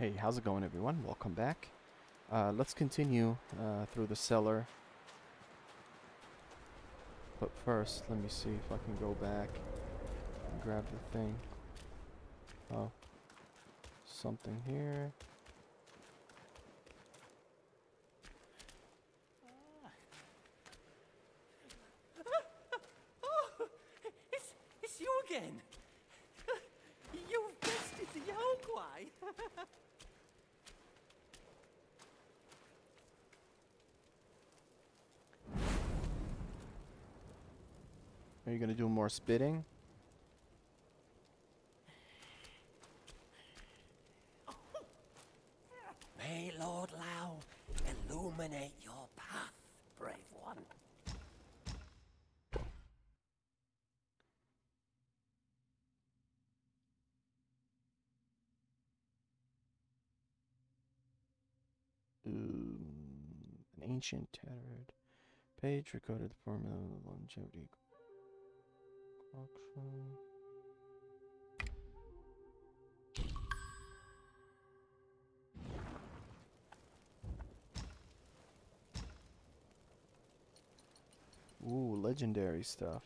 Hey, how's it going, everyone? Welcome back. Uh, let's continue uh, through the cellar. But first, let me see if I can go back and grab the thing. Oh, something here. Oh, it's, it's you again. You've bested the yaoguai. Are you spitting? May Lord Lao illuminate your path, brave one. Ooh, an ancient tattered page recorded the formula of longevity. Auction. Ooh, legendary stuff.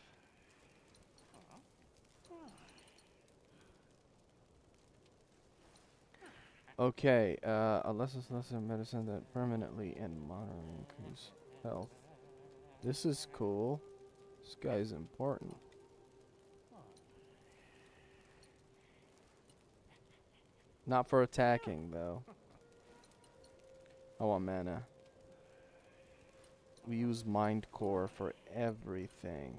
Okay, uh, a less is less of medicine that permanently and moderately increase health. This is cool. This guy's important. Not for attacking, though. I want mana. We use Mind Core for everything.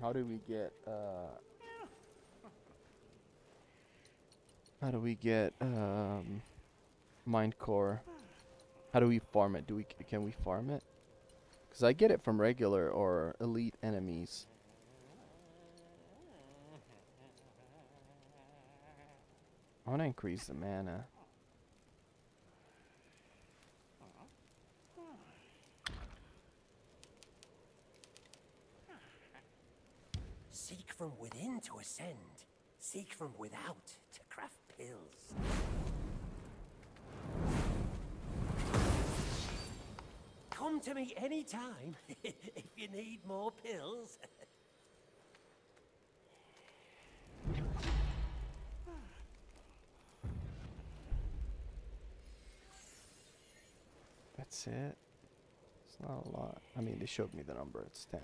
How do we get, uh... How do we get, um... Mind Core? How do we farm it? Do we, can we farm it? Because I get it from regular or elite enemies. I want to increase the mana. Seek from within to ascend. Seek from without to craft pills. Come to me anytime if you need more pills. That's it. It's not a lot. I mean, they showed me the number. It's 10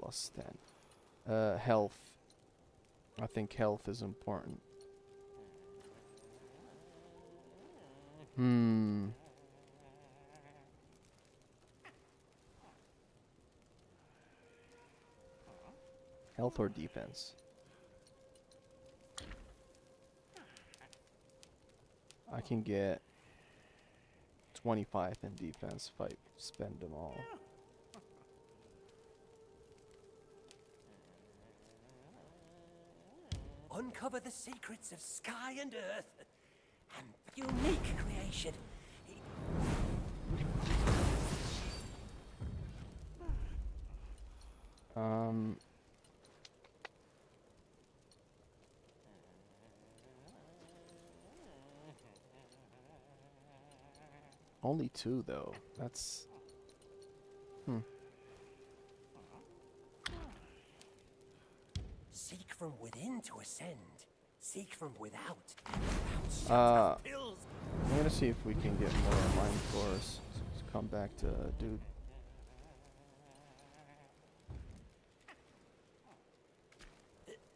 plus 10. Uh, health. I think health is important. Hmm. Health or defense? I can get 25 in defense if I spend them all. Uncover the secrets of sky and earth. And unique creation. Um. Only two though. That's. Hmm. Seek from within to ascend. Seek from without. Uh. I'm gonna see if we can get more mind cores. Let's come back to dude.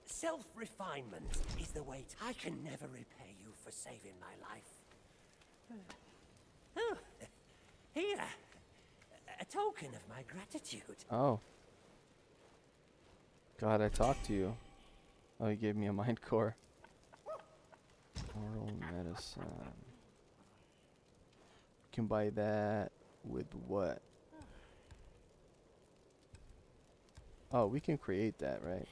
Self-refinement is the way. I can never repay you for saving my life. Oh, here, a token of my gratitude. Oh. God, I talked to you. Oh, you gave me a mind core. Oral medicine. You Can buy that with what? Oh, we can create that, right?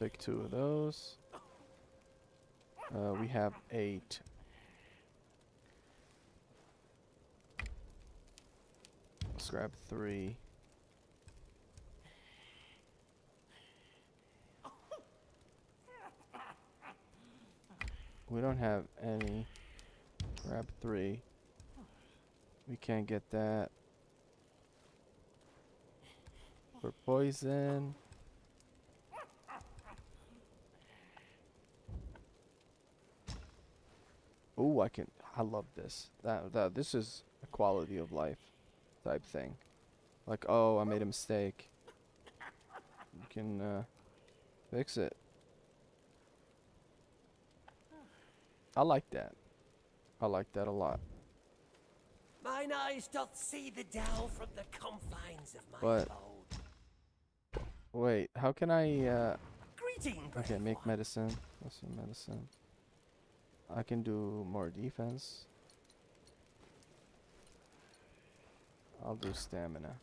Take two of those. Uh, we have eight. Let's grab three. We don't have any. Grab three. We can't get that. For poison. Oh, I can. I love this. That that this is a quality of life type thing. Like, oh, I made a mistake. You can uh, fix it. I like that. I like that a lot. Mine eyes doth see the Dell from the confines of my But- abode. Wait, how can I? Uh, Greeting, okay, make one. medicine. What's medicine? I can do more defense. I'll do stamina.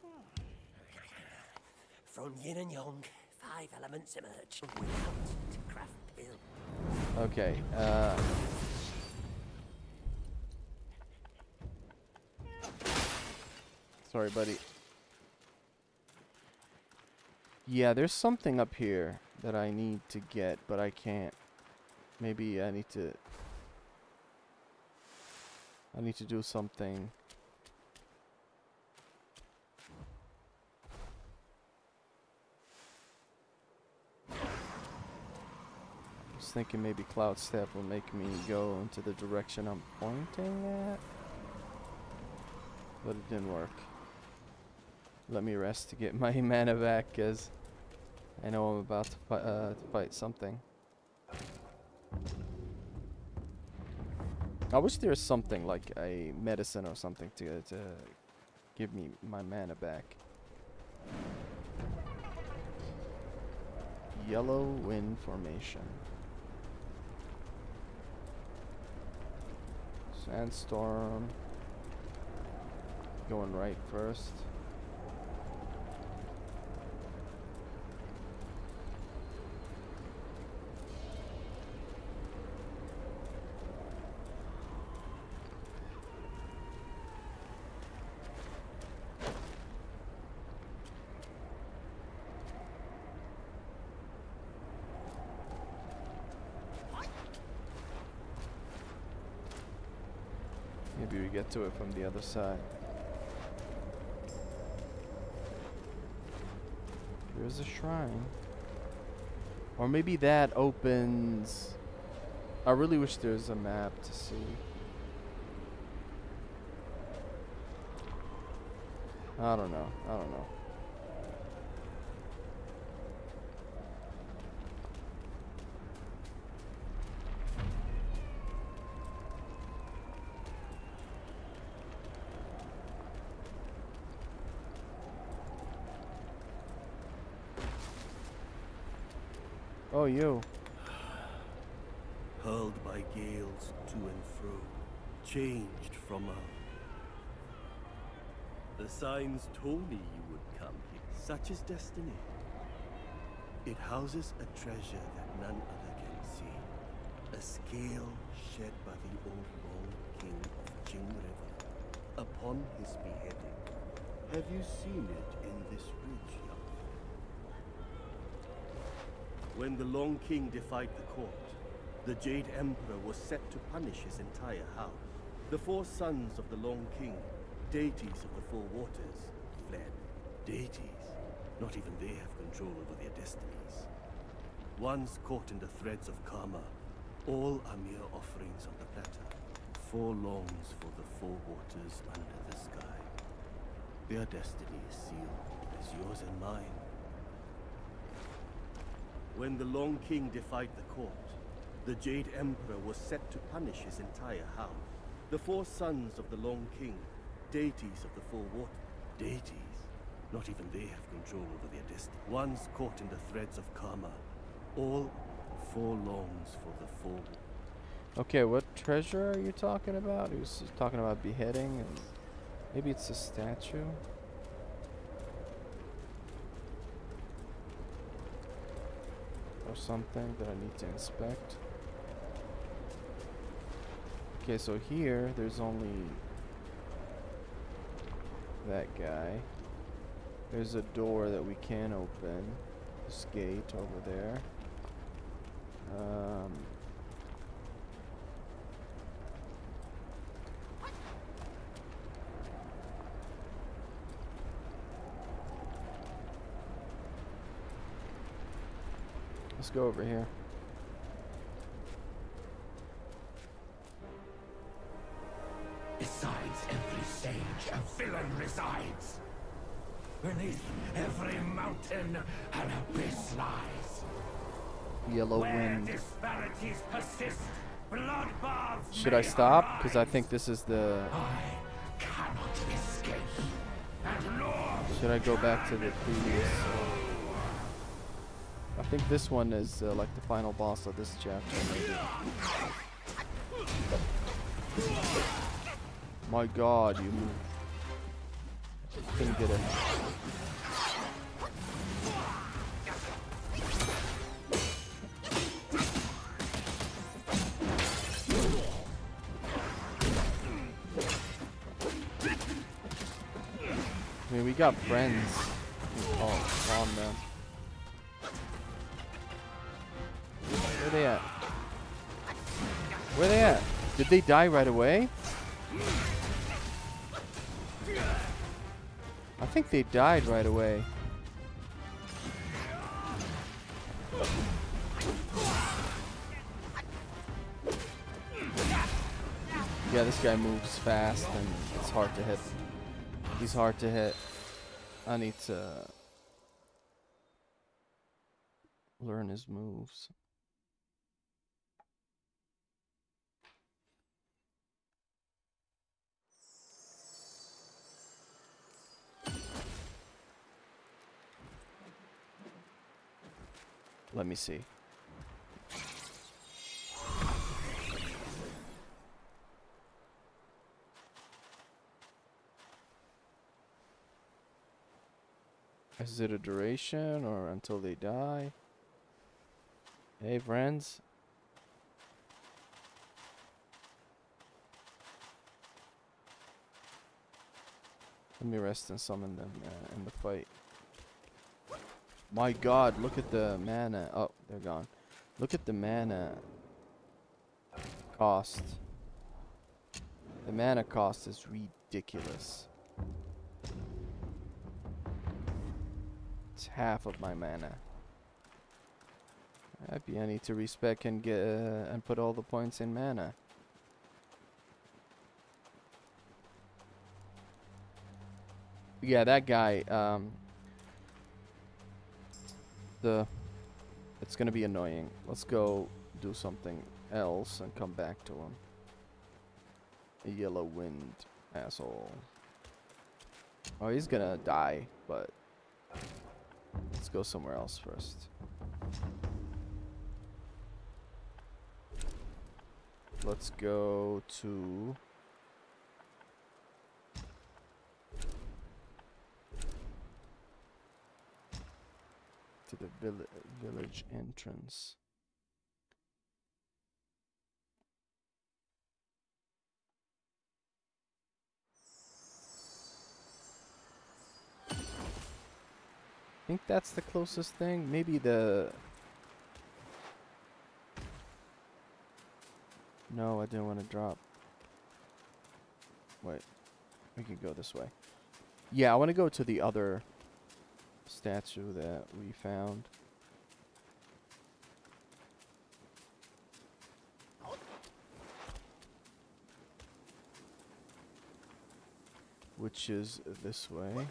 From yin and yang, five elements emerge. Okay. Uh, sorry, buddy. Yeah, there's something up here that I need to get, but I can't. Maybe I need to. I need to do something. I was thinking maybe Cloud Step will make me go into the direction I'm pointing at. But it didn't work. Let me rest to get my mana back, cause I know I'm about to, fi- uh, to fight something. I wish there was something like a medicine or something to to give me my mana back. Yellow wind formation. Sandstorm. Going right first. Maybe we get to it from the other side. There's a shrine. Or maybe that opens... I really wish there's a map to see. I don't know. I don't know. Oh, you. hurled by gales to and fro, changed from a. The signs told me you would come here. Such is destiny. It houses a treasure that none other can see. A scale shed by the old King of Jing River upon his beheading. Have you seen it in this bridge, When the Loong King defied the court, the Jade Emperor was set to punish his entire house. The four sons of the Loong King, deities of the Four Waters, fled. Deities? Not even they have control over their destinies. Once caught in the threads of karma, all are mere offerings on the platter. Four Loongs for the Four Waters under the sky. Their destiny is sealed, as yours and mine. When the Loong King defied the court, the Jade Emperor was set to punish his entire house. The four sons of the Loong King, deities of the Four Waters. Deities? Not even they have control over their destiny. Once caught in the threads of karma, all four Loongs for the Four Okay, what treasure are you talking about? He was talking about beheading and maybe it's a statue. Something that I need to inspect. Okay, so here there's only that guy. There's a door that we can open. This gate over there. Um, let's go over here. Besides every sage, a villain resides. Beneath every mountain, an abyss lies. Yellow Where wind. persist, Should I stop? Because I think this is the. I cannot escape. Should I go back to the previous? I think this one is uh, like the final boss of this chapter. Maybe. My God, you move. Couldn't get it. I mean, we got friends. Oh, calm down. Did they die right away? I think they died right away. Yeah, this guy moves fast and it's hard to hit. He's hard to hit. I need to learn his moves. Let me see. Is it a duration or until they die? Hey, friends. Let me rest and summon them uh, in the fight. My god, look at the mana. Oh, they're gone. Look at the mana cost. The mana cost is ridiculous. It's half of my mana. Happy I need to respec and get uh, and put all the points in mana. Yeah, that guy. Um, the it's gonna be annoying. Let's go do something else and come back to him. A yellow wind asshole. Oh, he's gonna die, but let's go somewhere else first. Let's go to the vill village entrance. I think that's the closest thing. Maybe the... No, I didn't want to drop. Wait. We can go this way. Yeah, I want to go to the other statue that we found. Which is this way.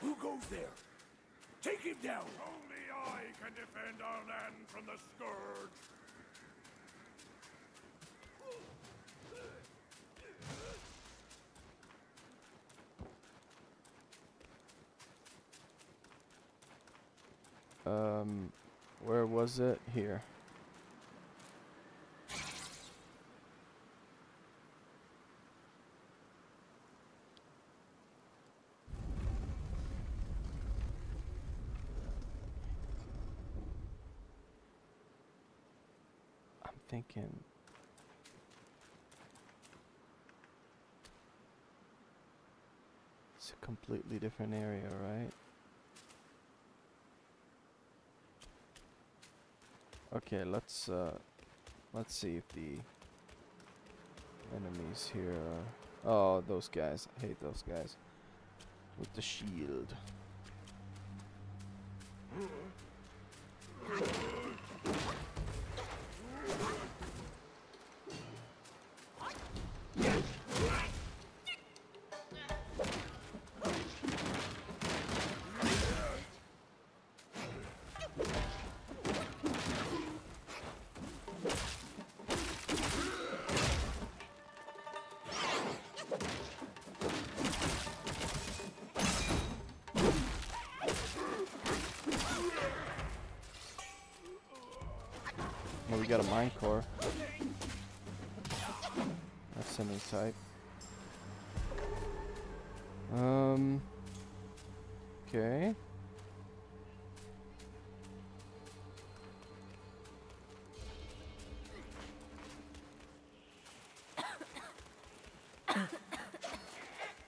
who goes there? Um, where was it? Here. I'm thinking... It's a completely different area, right? Okay, let's uh let's see if the enemies here are Oh, those guys. I hate those guys. With the shield. we got a mind core. That's a new type. Um. Okay.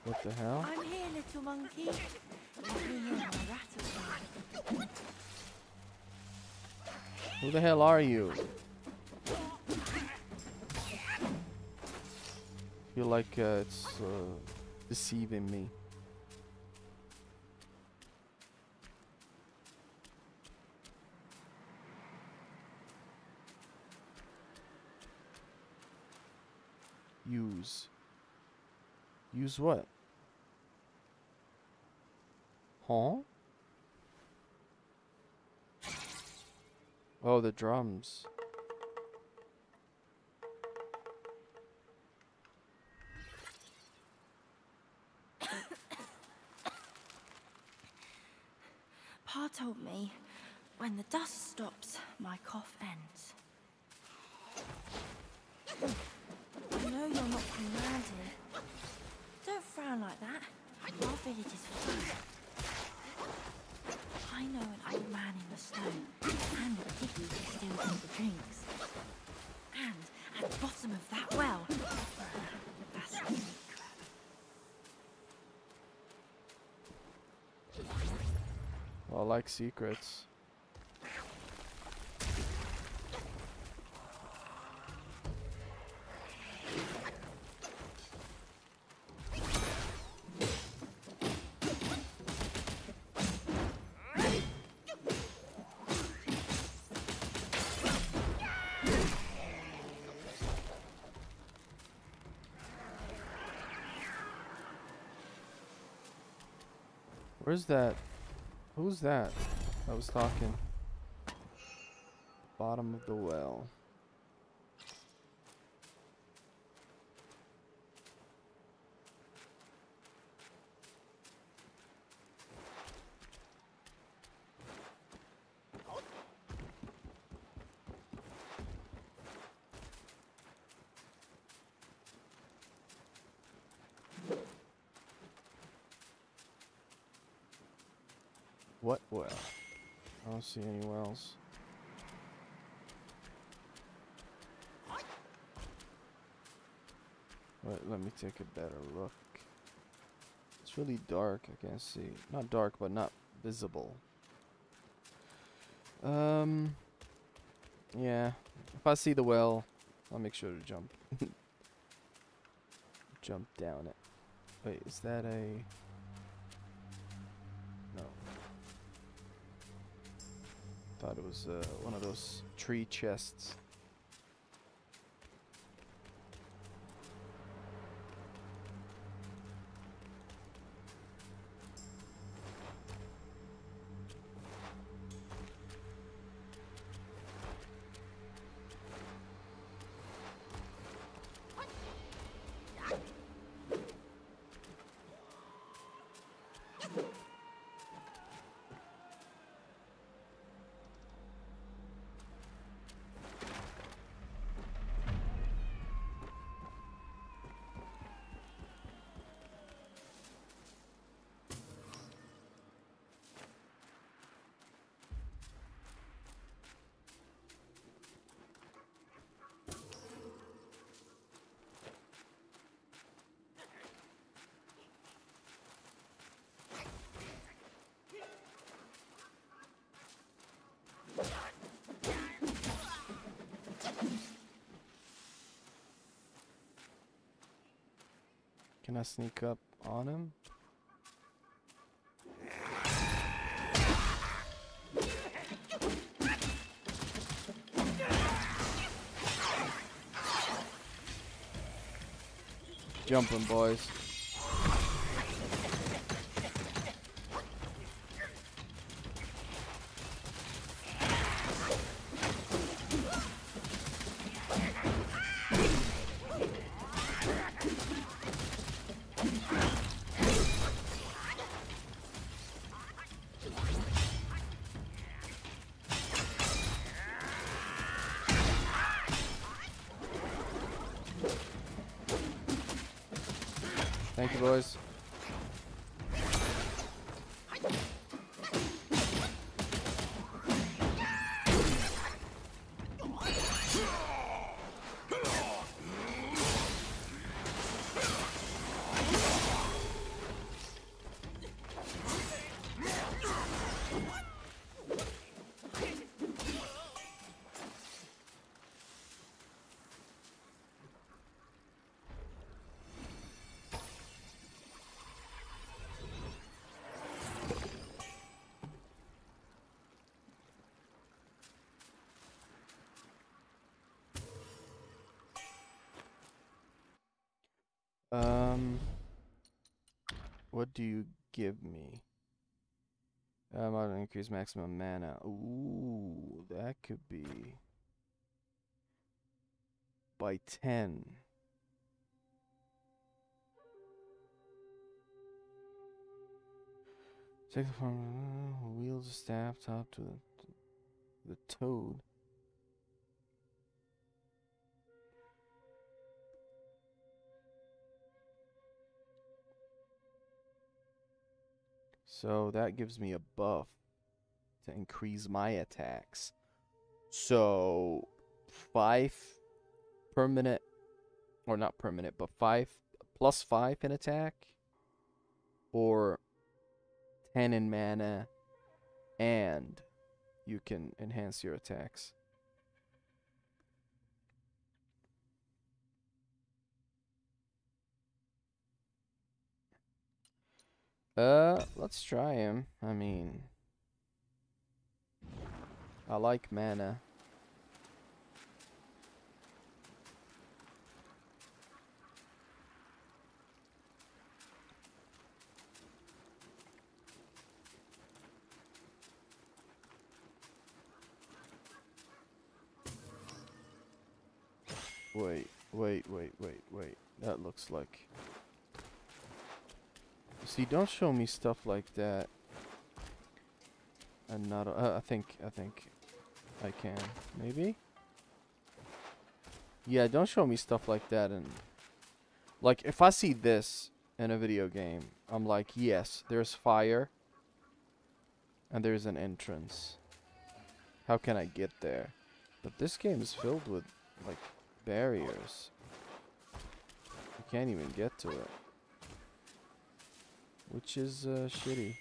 What the hell? I'm here, little monkey. Let me hear my rattle. Who the hell are you? Feel like uh, it's uh, deceiving me. Use. Use what? Huh? Oh, the drums. Told me when the dust stops, my cough ends. I know you're not here. Don't frown like that. Our village is fine. I know an old man in the stone and a piggy who steals all the drinks. And at the bottom of that well, that's a secret. Well, I like secrets. Where's that? Who's that? I was talking. Bottom of the well. What well? I don't see any wells. Wait, let me take a better look. It's really dark, I can't see. Not dark, but not visible. Um, yeah. If I see the well, I'll make sure to jump. jump down it. Wait, is that a... Thought it was uh, one of those tree chests. Can I sneak up on him? Jumping, boys. Um, what do you give me? Um, I'll increase maximum mana. Ooh, that could be by ten. Take the form. uh, Wields a staff top to the, the toad. So that gives me a buff to increase my attacks. So five permanent, or not permanent, but five plus five in attack, or ten in mana, and you can enhance your attacks. Uh, let's try him. I mean, I like mana. Wait, wait, wait, wait, wait. That looks like See, don't show me stuff like that. And not. Uh, I think. I think. I can. Maybe. Yeah, don't show me stuff like that. And like, if I see this in a video game, I'm like, yes, there's fire. And there's an entrance. How can I get there? But this game is filled with like barriers. You can't even get to it which is uh, shitty.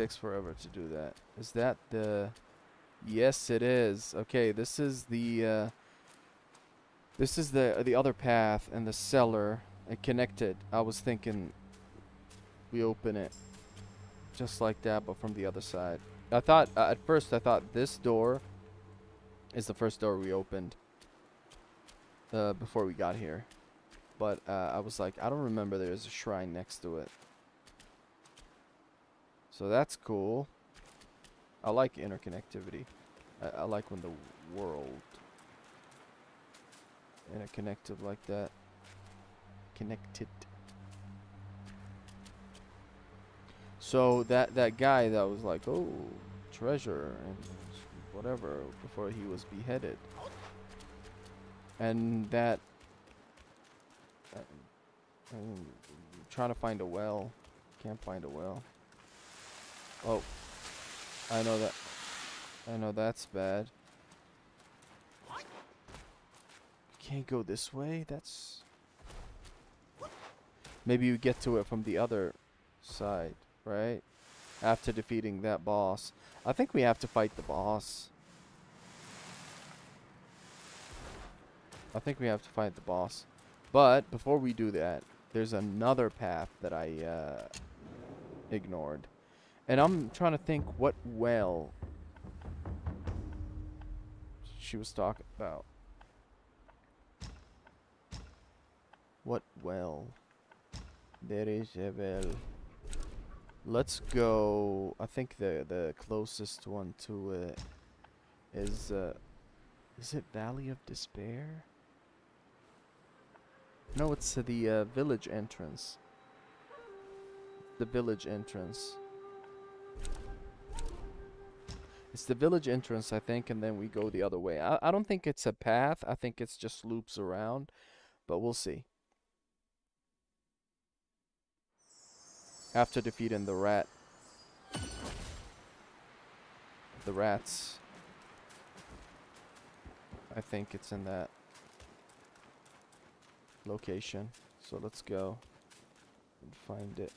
Takes forever to do that. Is that the... Yes, it is. Okay, this is the, uh... This is the the other path and the cellar. It connected. I was thinking we open it just like that, but from the other side. I thought, uh, at first, I thought this door is the first door we opened uh, before we got here. But uh, I was like, I don't remember there's a shrine next to it. So that's cool. I like interconnectivity. I, I like when the world interconnected like that. Connected. So that that guy that was like, oh, treasure and whatever before he was beheaded, and that. Uh, trying to find a well, can't find a well. Oh, I know that. I know that's bad. Can't go this way. That's. Maybe you get to it from the other side right? After defeating that boss. I think we have to fight the boss. I think we have to fight the boss. But before we do that, there's another path that I uh, ignored. And I'm trying to think what well she was talking about. What well? There is a well. Let's go. I think the the closest one to it is uh, is it Valley of Despair? No, it's the uh, village entrance. The village entrance. It's the village entrance, I think, and then we go the other way. I, I don't think it's a path. I think it's just loops around, but we'll see. After defeating the rat. The rats. I think it's in that location. So let's go and find it.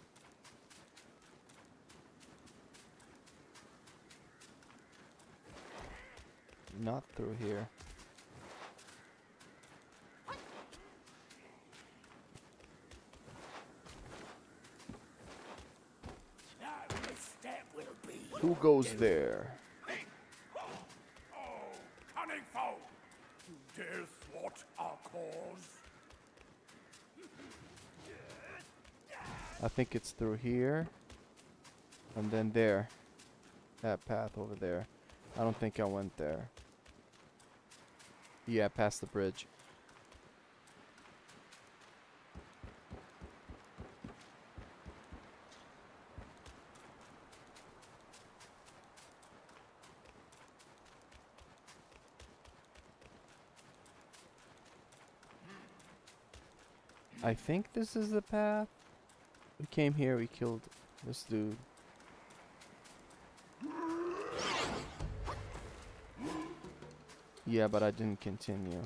Not through here. Who goes there? I think it's through here. And then there. That path over there. I don't think I went there. Yeah, past the bridge. I think this is the path. We came here, we killed this dude. Yeah, but I didn't continue.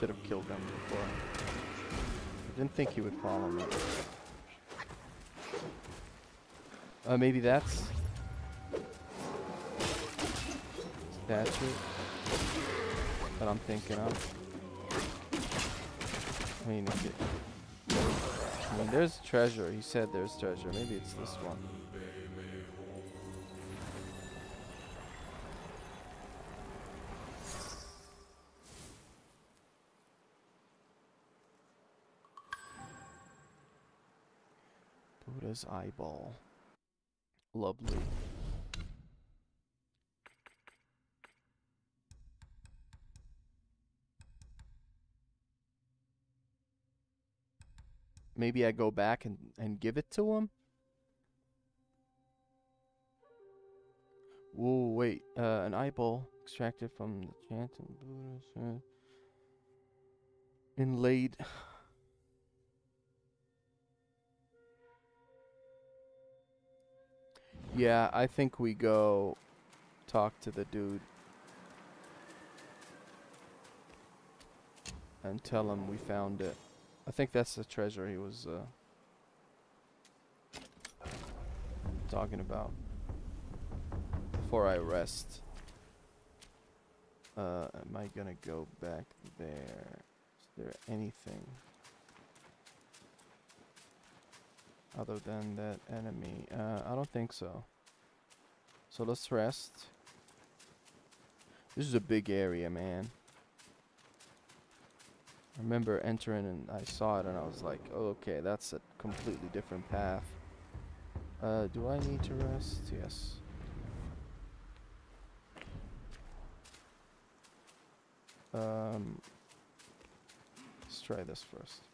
Should have killed them before. I didn't think he would follow me. Uh, maybe that's... That's it? that I'm thinking of. I mean, I mean, there's treasure. He said there's treasure. Maybe it's this one. Buddha's eyeball. Lovely. Maybe I go back and, and give it to him? Whoa, wait. Uh, an eyeball extracted from the chanting Buddha's uh, inlaid. Yeah, I think we go talk to the dude. And tell him we found it. I think that's the treasure he was uh, talking about. Before I rest. Uh, am I gonna go back there? Is there anything? Other than that enemy? Uh, I don't think so. So let's rest. This is a big area, man. I remember entering and I saw it and I was like, okay, that's a completely different path. Uh, do I need to rest? Yes. Um, let's try this first.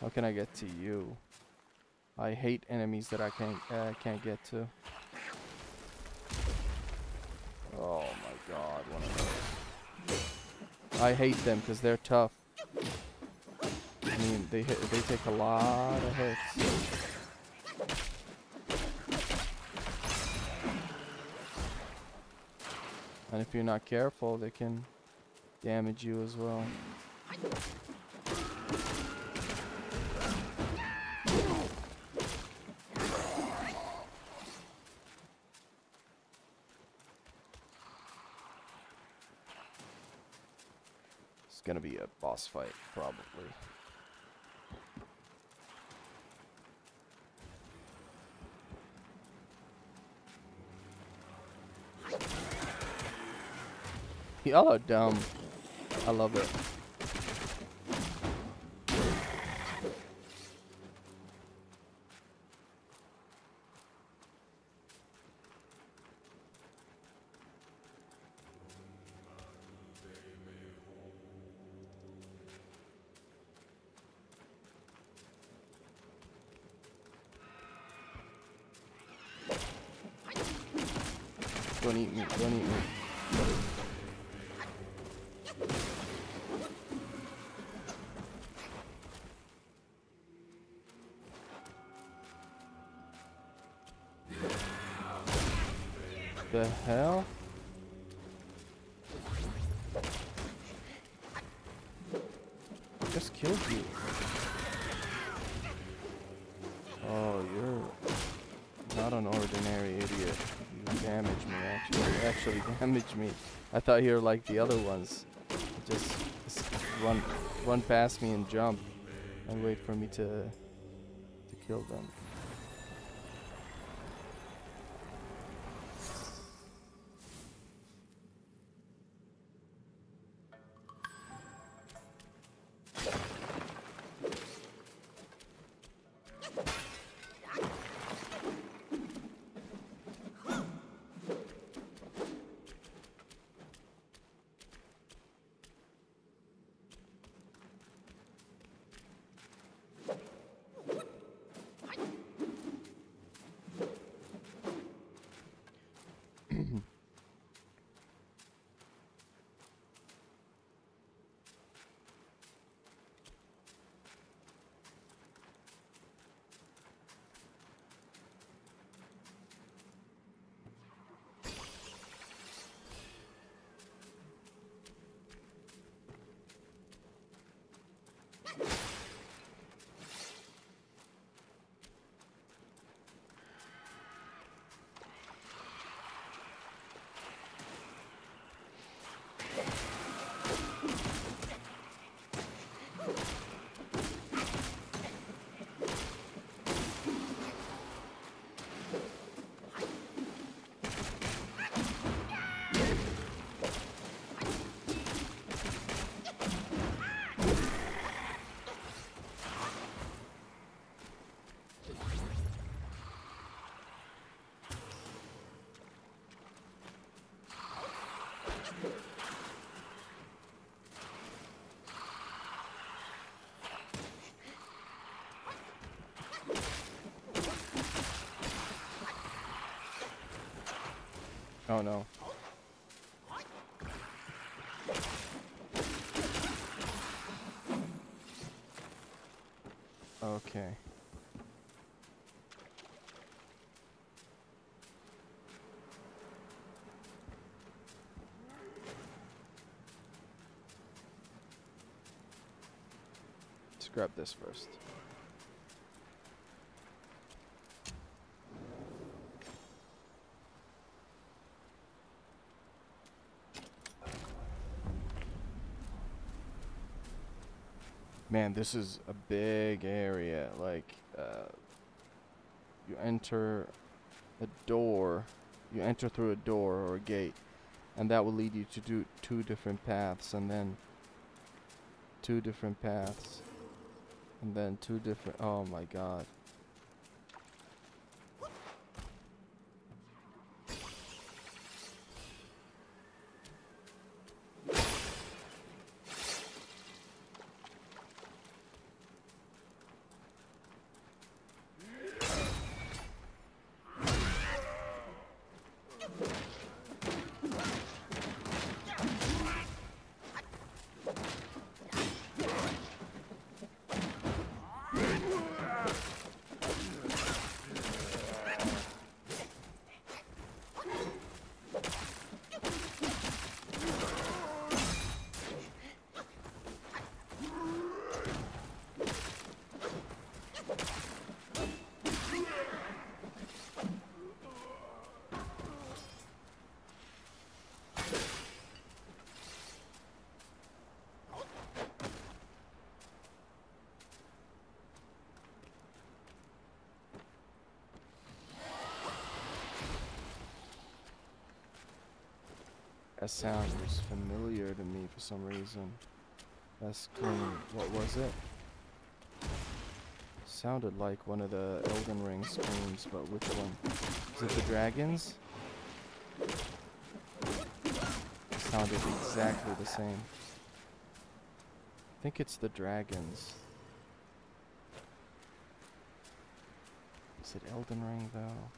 How can I get to you? I hate enemies that I can't uh, can't get to. Oh my god, one of those. I hate them because they're tough. I mean, they hit, they take a lot of hits. And if you're not careful, they can damage you as well. It's gonna be a boss fight, probably. Y'all are dumb. I love it. Don't eat me, don't eat me. What the hell? Just killed you. Oh, you're not an ordinary idiot. You damaged me, actually. You actually damaged me. I thought you were like the other ones. Just, just run, run past me and jump, and wait for me to, to kill them. Oh no. Okay. Let's grab this first. Man, this is a big area. Like, uh, you enter a door, you enter through a door or a gate, and that will lead you to do two different paths, and then two different paths, and then two different. Oh my god. That sound was familiar to me for some reason. That's scream, what was it? Sounded like one of the Elden Ring screams, but which one? Is it the dragons? It sounded exactly the same. I think it's the dragons. Is it Elden Ring though?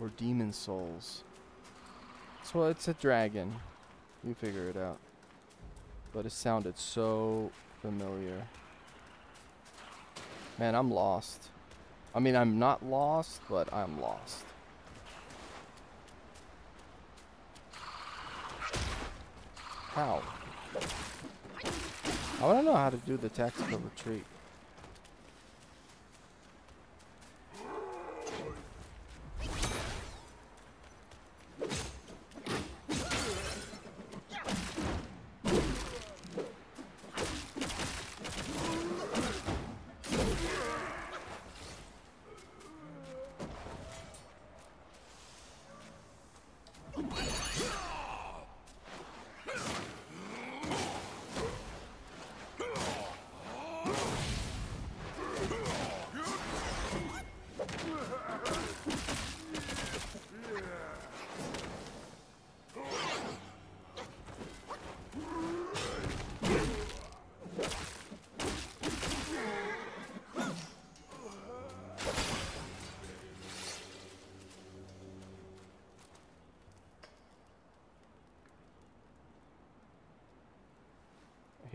Or Demon's Souls. So it's a dragon. You figure it out. But it sounded so familiar. Man, I'm lost. I mean, I'm not lost, but I'm lost. How? I want to know how to do the tactical retreat.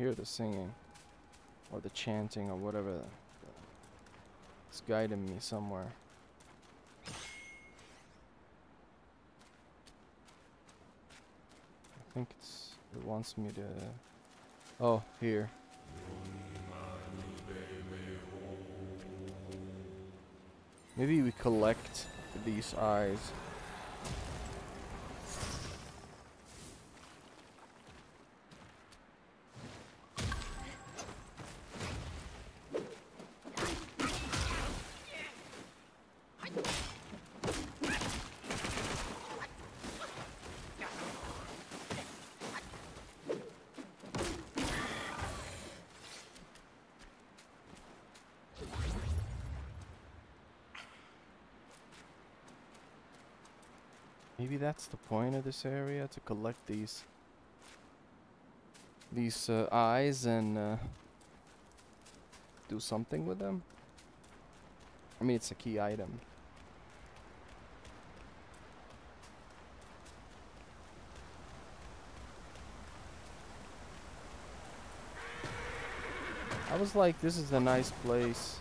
Hear the singing or the chanting or whatever. It's guiding me somewhere. I think it's it wants me to Oh, here. Maybe we collect these eyes. Maybe that's the point of this area to collect these these uh, eyes and uh, do something with them. I mean, it's a key item. I was like, this is a nice place.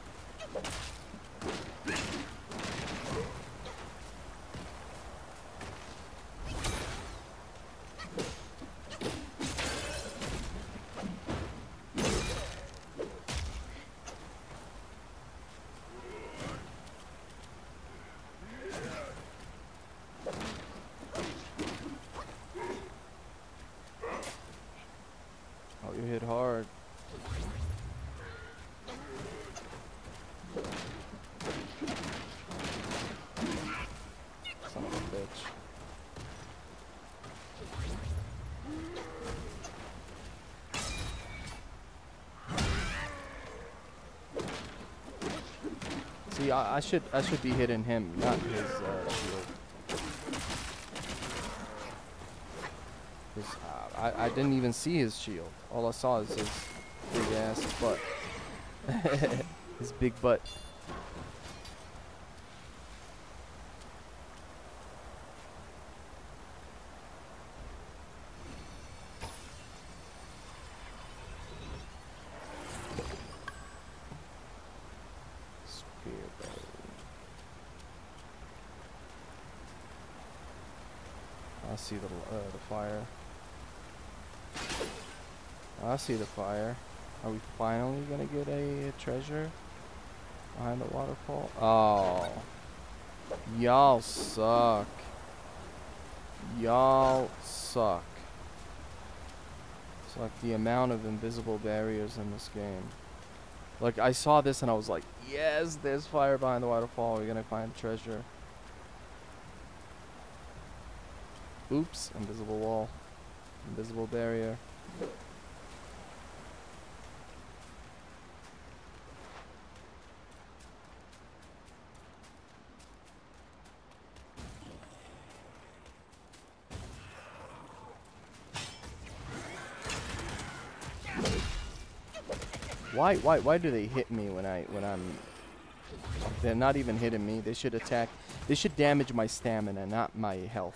See, I, should I should be hitting him, not his uh, shield. uh, I I didn't even see his shield. All I saw is his big ass butt. his big butt. Spear bow. I see the l- uh, the fire. I see the fire. Are we finally gonna get a, treasure behind the waterfall? Oh, y'all suck. Y'all suck. It's like the amount of invisible barriers in this game. Like I saw this and I was like, yes, there's fire behind the waterfall. We're gonna find treasure. Oops, invisible wall. Invisible barrier. Why why why do they hit me when I when I'm they're not even hitting me. They should attack. They should damage my stamina, not my health.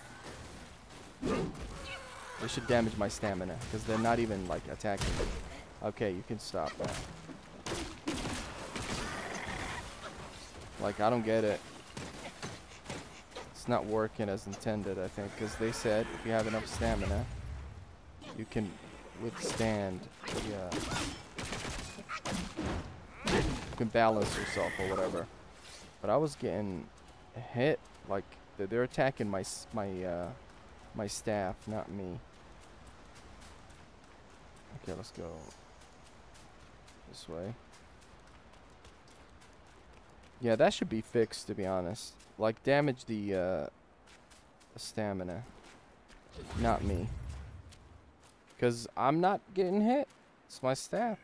They should damage my stamina because they're not even like attacking me. Okay, you can stop now. Like I don't get it. It's not working as intended, I think, because they said if you have enough stamina, you can withstand the, you can balance yourself or whatever. But I was getting hit like they're, attacking my my uh, my staff, not me. Okay, let's go this way. Yeah, that should be fixed to be honest. Like damage the uh, stamina, not me. Cause I'm not getting hit. It's my staff.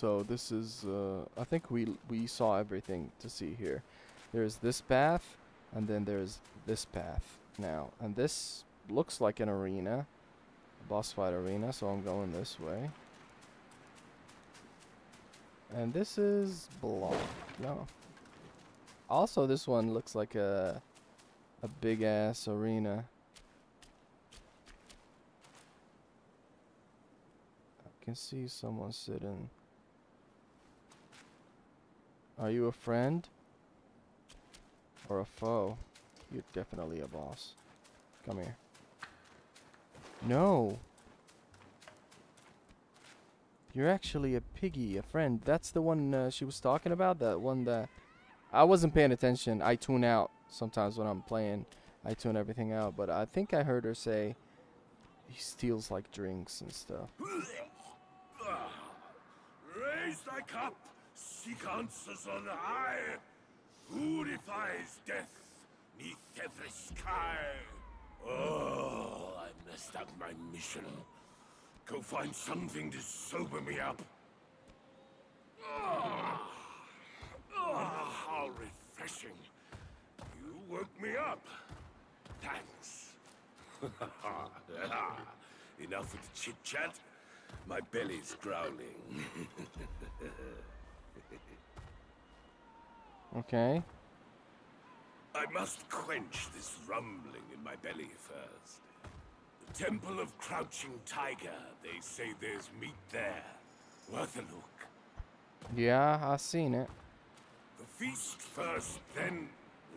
So this is, uh, I think we we saw everything to see here. There's this path, and then there's this path now, and this looks like an arena, a boss fight arena. So I'm going this way. And this is blocked. No. Also, this one looks like a a big ass arena. I can see someone sitting. Are you a friend? Or a foe? You're definitely a boss. Come here. No! You're actually a piggy, a friend. That's the one uh, she was talking about? That one that... I wasn't paying attention. I tune out sometimes when I'm playing. I tune everything out. But I think I heard her say he steals like drinks and stuff. Raise thy cup, seek answers on high. Who defies death neath every sky? Oh, I messed up my mission. Go find something to sober me up. Ah, ah, how refreshing. You woke me up. Thanks. Enough with the chit-chat. My belly's growling. Okay. I must quench this rumbling in my belly first. The Temple of Crouching Tiger. They say there's meat there. Worth a look. Yeah, I seen it. The feast first, then.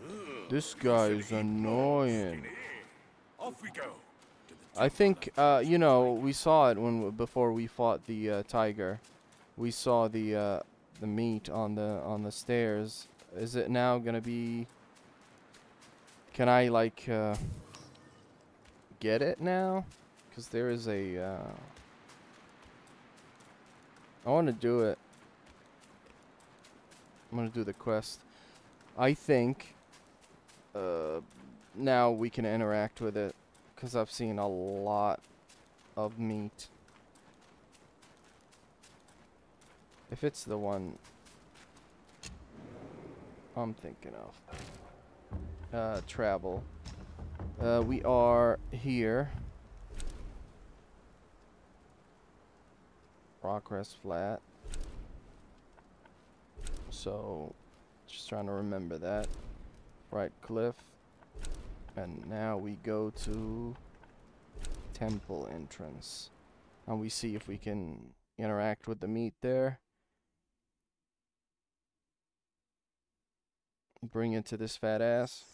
Ugh, This guy is annoying. Off we go. I think, uh, you know, we saw it when before we fought the uh, tiger. We saw the uh, the meat on the on the stairs. Is it now gonna be? Can I like uh, get it now? Cause there is a. Uh, I want to do it. I'm gonna do the quest. I think. Uh, now we can interact with it, cause I've seen a lot of meat. If it's the one I'm thinking of. Uh, travel. Uh, we are here. Rockrest Flat. So, just trying to remember that. Right cliff. And now we go to temple entrance. And we see if we can interact with the meat there. Bring it to this fat ass.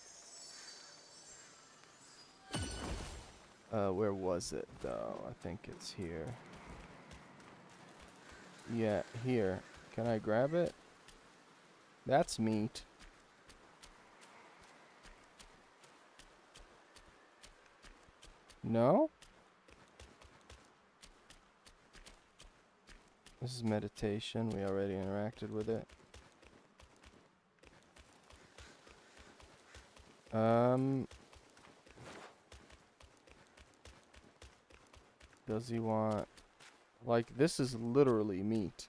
Uh, where was it though? I think it's here. Yeah, here. Can I grab it? That's meat. No? This is meditation. We already interacted with it. Um. Does he want... Like, this is literally meat.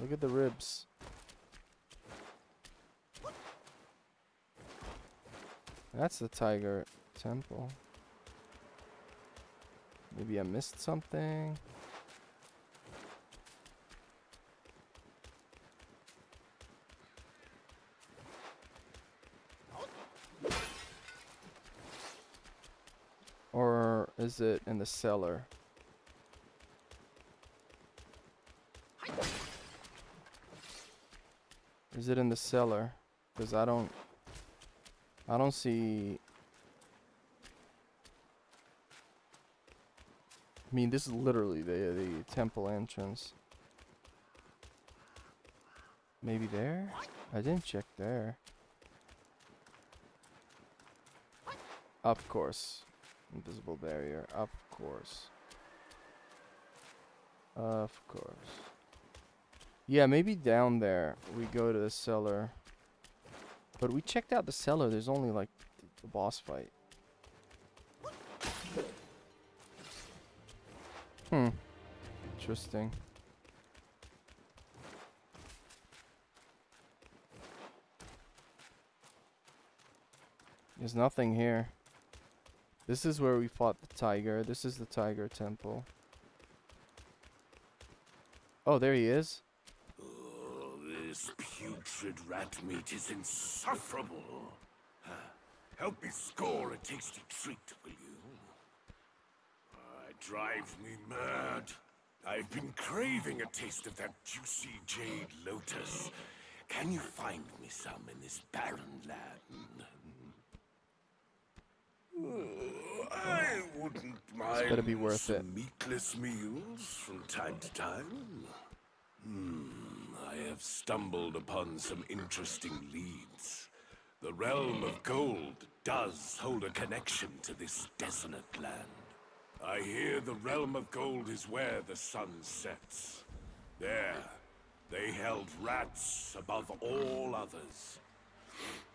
Look at the ribs. That's the tiger temple. Maybe I missed something. Or is it in the cellar? Is it in the cellar? Because I don't... I don't see... I mean, this is literally the, the temple entrance. Maybe there? I didn't check there. Of course. Invisible barrier, of course. Of course. Yeah, maybe down there we go to the cellar. But we checked out the cellar. There's only like the boss fight. Hmm. Interesting. There's nothing here. This is where we fought the tiger. This is the tiger temple. Oh, there he is. Oh, this putrid rat meat is insufferable. Help me score a tasty treat, will you? Uh, it drives me mad. I've been craving a taste of that juicy jade lotus. Can you find me some in this barren land? I wouldn't mind better be worth some it. meatless meals from time to time. Hmm, I have stumbled upon some interesting leads. The realm of gold does hold a connection to this desolate land. I hear the realm of gold is where the sun sets. There, they held rats above all others.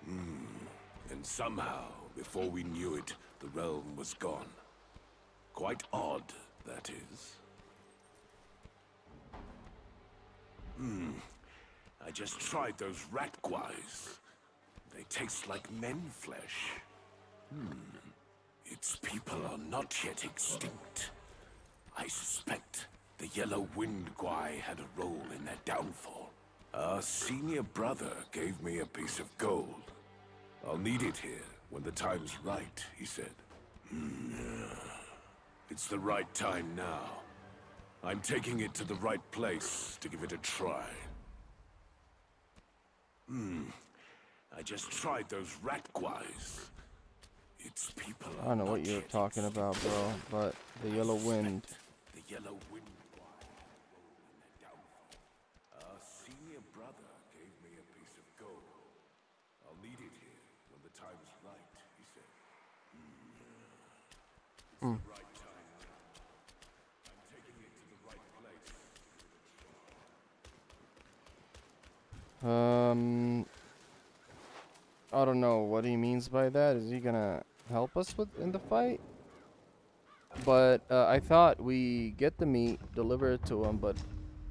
Hmm, and somehow, before we knew it, the realm was gone. Quite odd, that is. Hmm. I just tried those rat guais. They taste like men flesh. Hmm. Its people are not yet extinct. I suspect the Yellow Wind Guai had a role in their downfall. Our senior brother gave me a piece of gold. I'll need it here when the time's right, he said. Hmm. It's the right time now. I'm taking it to the right place to give it a try. Hmm. I just tried those rat guais. Its people I don't know what you're talking about, bro, but the yellow wind. The yellow wind guai had a role in their downfall. brother gave me a piece of gold. I'll need it here when the time's right, he said. Hmm. It's the right time now. I'm taking it to the right place. Um, I don't know what he means by that. Is he gonna help us with in the fight? But uh, I thought we get the meat, deliver it to him, but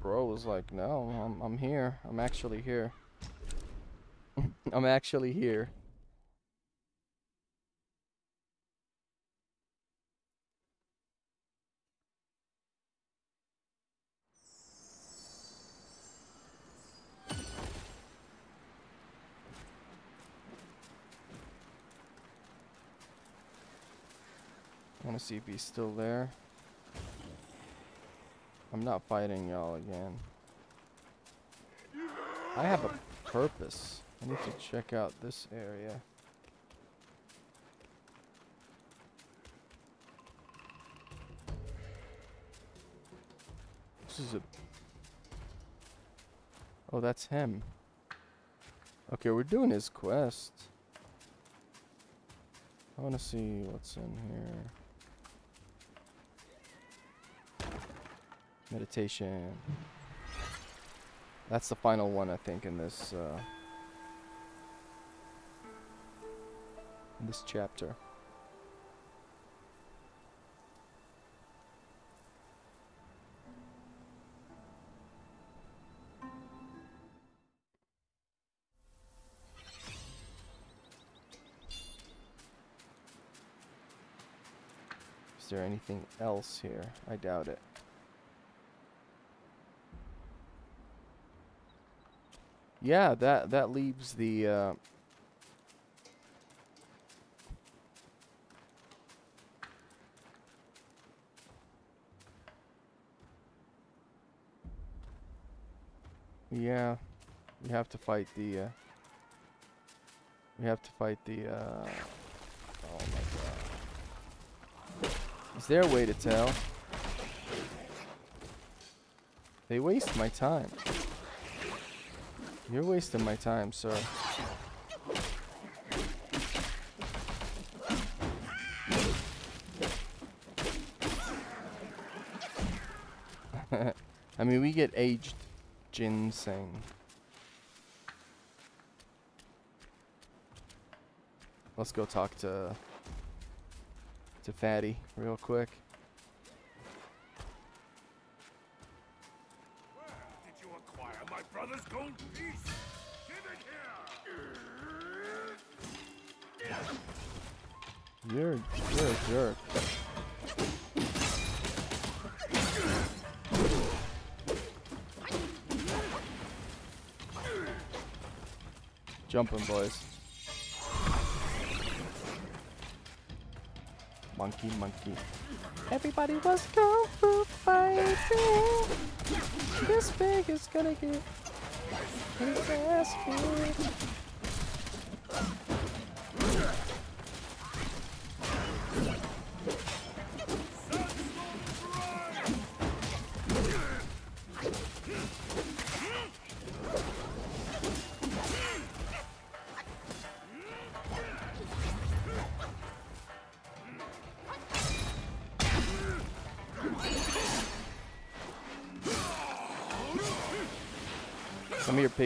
bro was like, "No, I'm I'm here. I'm actually here. I'm actually here." Want to see if he's still there. I'm not fighting y'all again. I have a purpose. I need to check out this area. This is a... Oh, that's him. Okay, we're doing his quest. I want to see what's in here. Meditation. That's the final one, I think, in this uh, in this chapter. Is there anything else here? I doubt it. Yeah, that that leaves the uh, Yeah, we have to fight the uh, we have to fight the uh, oh my god. Is there a way to tell? They waste my time. You're wasting my time, sir. I mean, we get aged ginseng. Let's go talk to to Fatty real quick. Acquire my brother's gold piece? Give it here! You're you're a jerk. Jumping, boys. Monkey, monkey. Everybody was kung fu fighting. This big is gonna get his ass.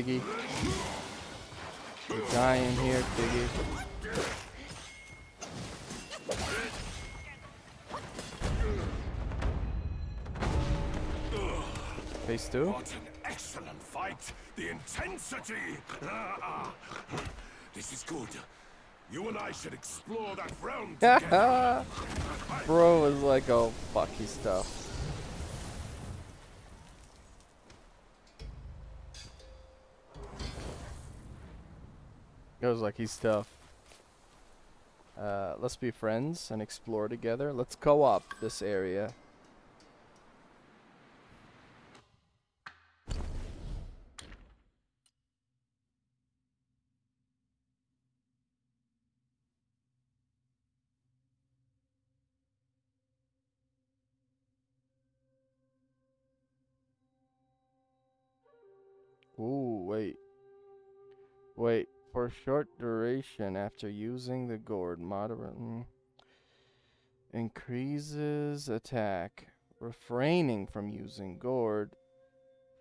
Piggy. You're dying here, piggy. Phase two? What an excellent fight! The intensity! this is good. You and I should explore that realm together. Bro was like, oh, fuck, he's tough. It like, he's tough. Uh, let's be friends and explore together. Let's co-op this area. Ooh, wait. Wait. For short duration after using the gourd, moderate mm, increases attack. Refraining from using gourd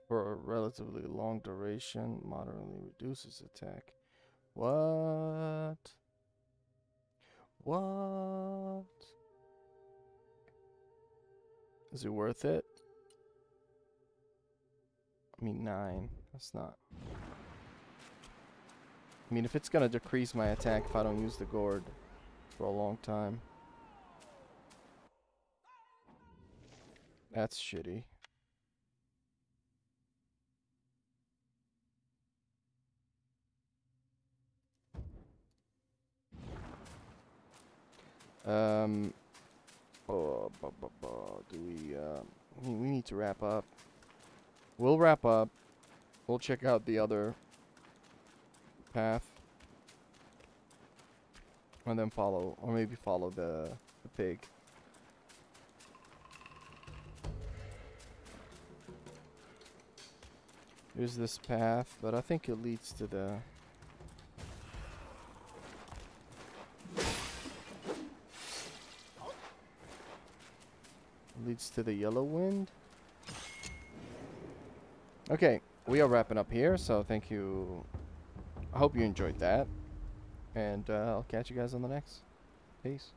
for a relatively long duration moderately reduces attack. What? What? Is it worth it? I mean, nine. That's not. I mean, if it's gonna decrease my attack if I don't use the gourd for a long time. That's shitty. Um. Oh, bu- bu- bu- do we? Uh, we we need to wrap up. We'll wrap up. We'll check out the other path, and then follow, or maybe follow the the pig. Here's this path, but I think it leads to the leads to the yellow wind. Okay, we are wrapping up here, so thank you. I hope you enjoyed that. And uh, I'll catch you guys on the next. Peace.